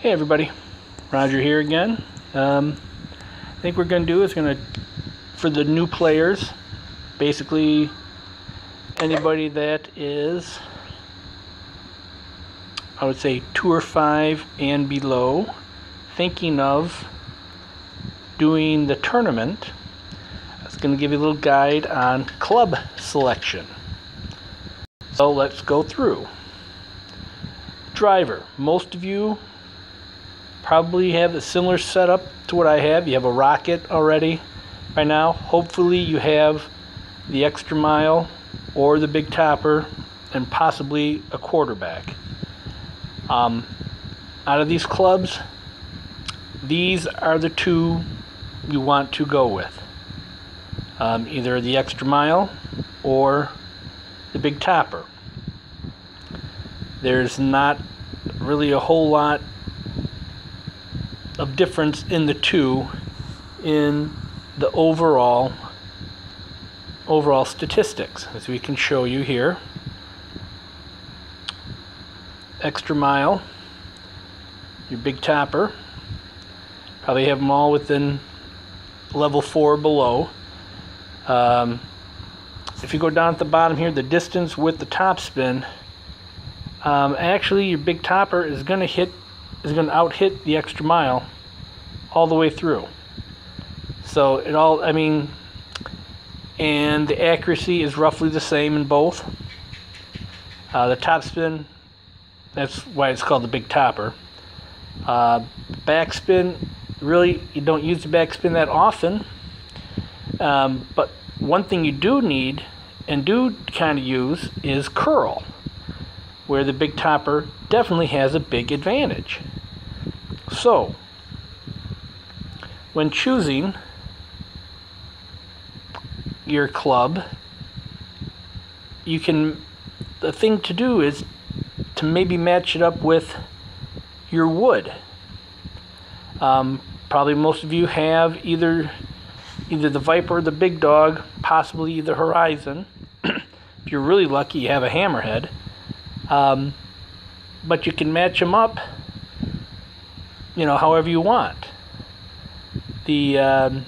Hey everybody, Roger here again. Um, I think we're going to do is going to, for the new players, basically anybody that is, I would say tour five and below, thinking of doing the tournament. I was going to give you a little guide on club selection. So let's go through. Driver. Most of you probably have a similar setup to what I have. You have a rocket already by now. Hopefully you have the extra mile or the big topper and possibly a quarterback. Um, out of these clubs, these are the two you want to go with. Um, either the extra mile or the big topper. There's not really a whole lot of difference in the two in the overall overall statistics as we can show you here. Extra mile your big topper probably have them all within level 4 below. Um, if you go down at the bottom here the distance with the top spin um, actually your big topper is going to hit is going to out hit the extra mile all the way through. So it all, I mean, and the accuracy is roughly the same in both. Uh, the top spin, that's why it's called the big topper. Uh, backspin, really, you don't use the backspin that often. Um, but one thing you do need and do kind of use is curl, where the big topper definitely has a big advantage. So, when choosing your club, you can, the thing to do is to maybe match it up with your wood. Um, probably most of you have either either the Viper the Big Dog, possibly the Horizon. if you're really lucky, you have a Hammerhead. Um, but you can match them up, you know, however you want. The um,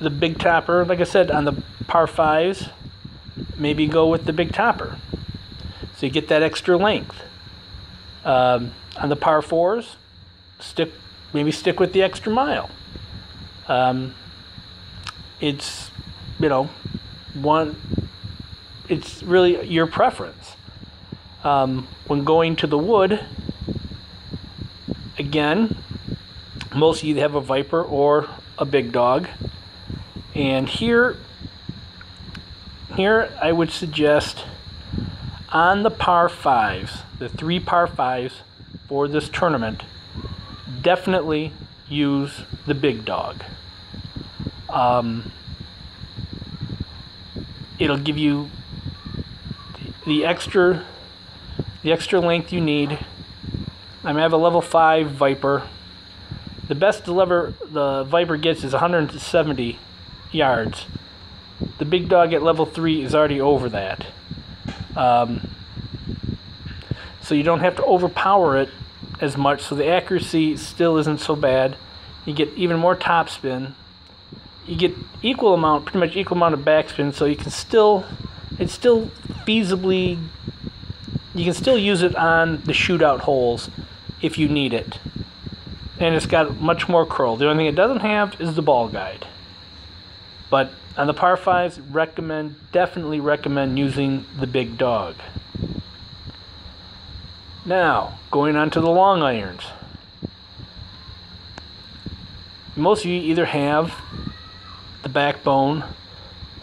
the big topper, like I said, on the par fives, maybe go with the big topper, so you get that extra length. Um, on the par fours, stick maybe stick with the extra mile. Um, it's you know one it's really your preference. Um, when going to the wood, again, most of you have a viper or a big dog. And here, here I would suggest on the par fives, the three par fives for this tournament, definitely use the big dog. Um, it'll give you the extra the extra length you need. I have a level 5 Viper. The best deliver the Viper gets is 170 yards. The big dog at level 3 is already over that. Um, so you don't have to overpower it as much, so the accuracy still isn't so bad. You get even more topspin. You get equal amount, pretty much equal amount of backspin, so you can still it's still feasibly you can still use it on the shootout holes if you need it. And it's got much more curl. The only thing it doesn't have is the ball guide. But on the par fives, recommend definitely recommend using the big dog. Now, going on to the long irons. Most of you either have the backbone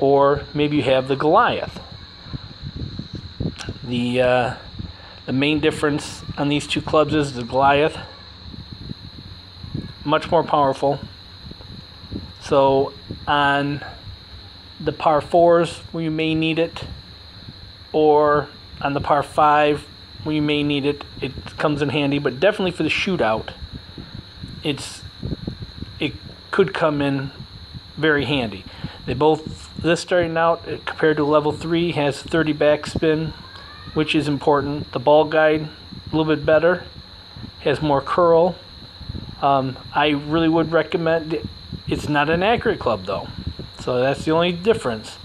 or maybe you have the Goliath. The uh, the main difference on these two clubs is the Goliath much more powerful. So on the par fours where you may need it, or on the par five where you may need it, it comes in handy. But definitely for the shootout, it's it could come in very handy. They both, this starting out compared to level 3 has 30 backspin, which is important. The ball guide a little bit better, has more curl. Um, I really would recommend it. It's not an accurate club though, so that's the only difference.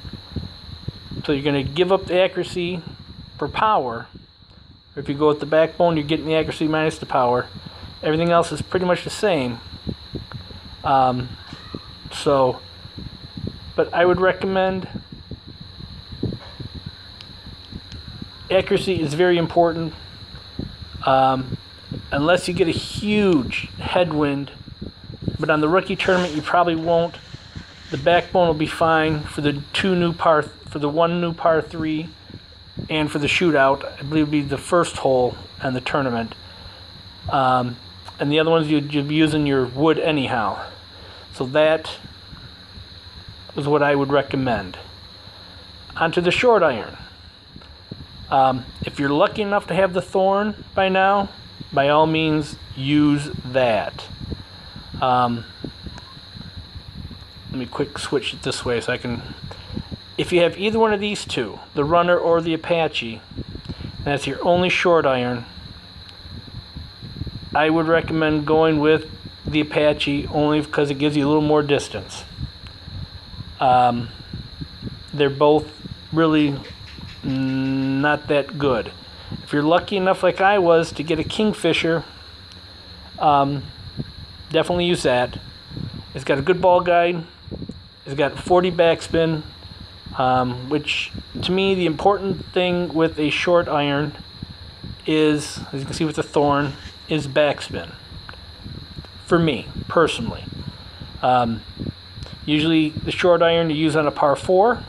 So you're going to give up the accuracy for power. If you go with the backbone, you're getting the accuracy minus the power. Everything else is pretty much the same. Um, so, but I would recommend accuracy is very important. Um, unless you get a huge headwind, but on the rookie tournament you probably won't. The backbone will be fine for the two new par for the one new par three, and for the shootout. I believe it'll be the first hole in the tournament. Um, and the other ones you'd, you'd be using your wood anyhow. So that is what I would recommend. Onto the short iron. Um, if you're lucky enough to have the thorn by now, by all means use that. Um, let me quick switch it this way so I can. If you have either one of these two, the runner or the Apache, that's your only short iron, I would recommend going with the Apache only because it gives you a little more distance. Um, they're both really not that good. If you're lucky enough, like I was, to get a Kingfisher, um, definitely use that. It's got a good ball guide. It's got 40 backspin, um, which to me the important thing with a short iron is, as you can see with the thorn, is backspin. For me personally, um, usually the short iron you use on a par four.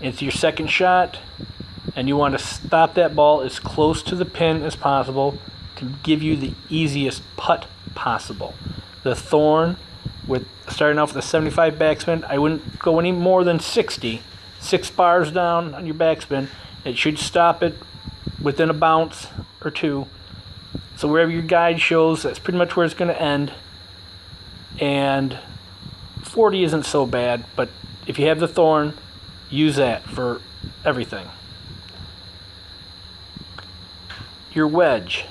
It's your second shot, and you want to stop that ball as close to the pin as possible to give you the easiest putt possible. The thorn, with starting off with a 75 backspin, I wouldn't go any more than 60. Six bars down on your backspin. It should stop it within a bounce or two. So wherever your guide shows, that's pretty much where it's going to end. And 40 isn't so bad, but if you have the thorn, use that for everything. Your wedge.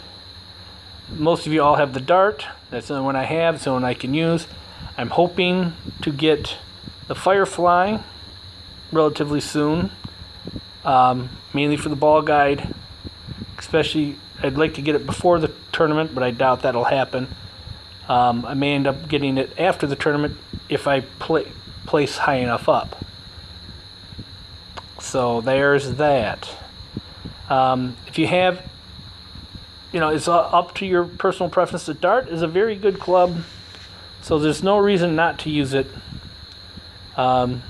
Most of you all have the dart. That's the only one I have, it's the one I can use. I'm hoping to get the Firefly relatively soon, um, mainly for the ball guide. Especially, I'd like to get it before the tournament, but I doubt that'll happen. Um, I may end up getting it after the tournament if I play, place high enough up. So there's that. Um, if you have, you know, it's up to your personal preference. The Dart is a very good club, so there's no reason not to use it. Um,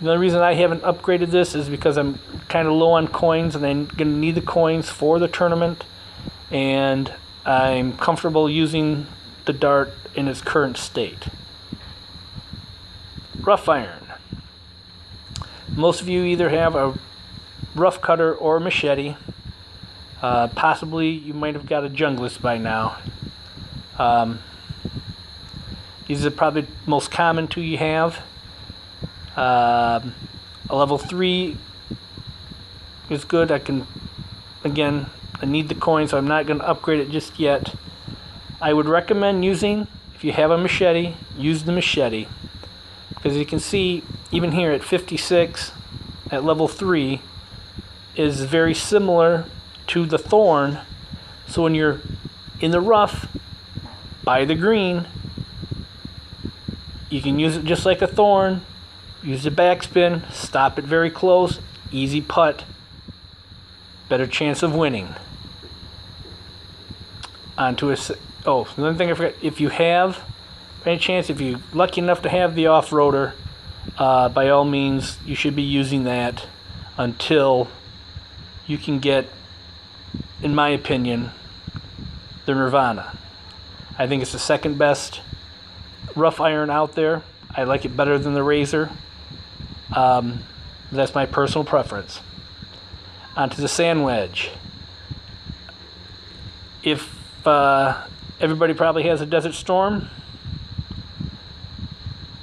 the only reason I haven't upgraded this is because I'm kind of low on coins and I'm going to need the coins for the tournament. And I'm comfortable using the dart in its current state. Rough iron. Most of you either have a rough cutter or a machete. Uh, possibly you might have got a junglist by now. Um, these are probably the most common two you have. Um, a level 3 is good. I can, again, I need the coin, so I'm not going to upgrade it just yet. I would recommend using, if you have a machete, use the machete. Because you can see, even here at 56, at level 3, is very similar to the thorn. So when you're in the rough, by the green, you can use it just like a thorn. Use the backspin, stop it very close, easy putt, better chance of winning. Onto a oh another thing I forgot. If you have any chance, if you're lucky enough to have the off-roader, uh, by all means, you should be using that until you can get, in my opinion, the Nirvana. I think it's the second best rough iron out there. I like it better than the Razor. Um, that's my personal preference. Onto the sand wedge. If uh, everybody probably has a Desert Storm,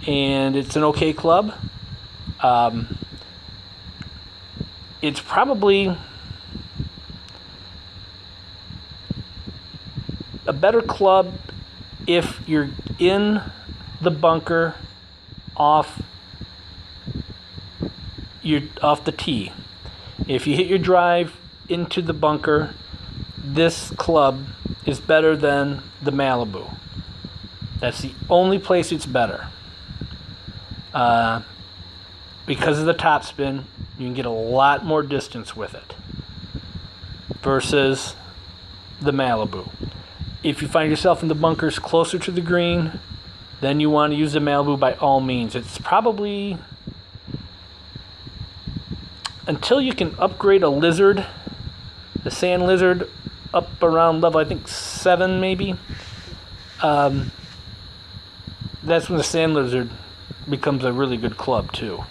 and it's an okay club. Um, it's probably a better club if you're in the bunker off your off the tee. If you hit your drive into the bunker, this club is better than the Malibu. That's the only place it's better. Uh, because of the topspin, you can get a lot more distance with it versus the Malibu. If you find yourself in the bunkers closer to the green, then you want to use the Malibu by all means. It's probably until you can upgrade a lizard, the sand lizard, up around level I think seven maybe. Um, that's when the sand lizard becomes a really good club too.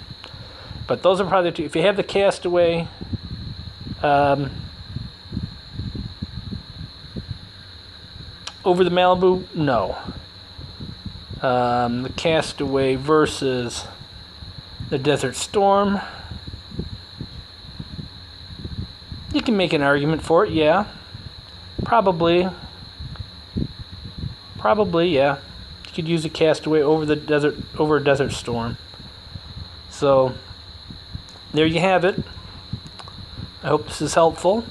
But those are probably the two. If you have the castaway, um, over the Malibu, no. Um, the Castaway versus the Desert Storm. You can make an argument for it, yeah. Probably. Probably, yeah. You could use a Castaway over the desert over a Desert Storm. So there you have it. I hope this is helpful.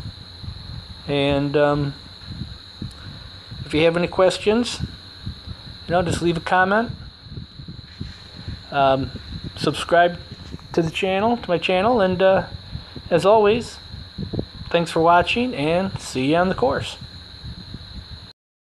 And um, if you have any questions, you know, just leave a comment. Um, subscribe to the channel, to my channel, and uh, as always, thanks for watching, and see you on the course.